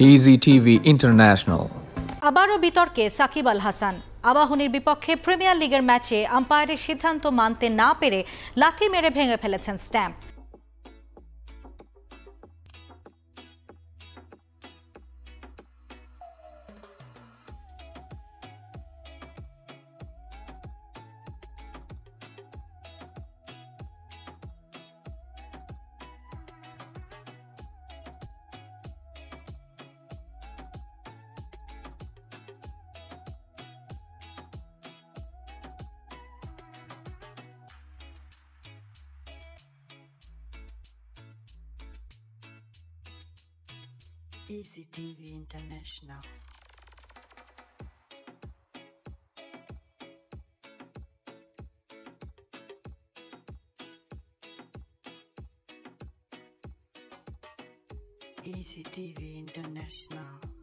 Easy TV international আবারও বিতর্কে সাকিব আল হাসান। আবাহনীর বিপক্ষে প্রিমিয়ার লিগের ম্যাচে আম্পায়ারের সিদ্ধান্ত মানতে না পেরে লাথি মেরে ভেঙে ফেলেছেন stump. Easy TV International. Easy TV International.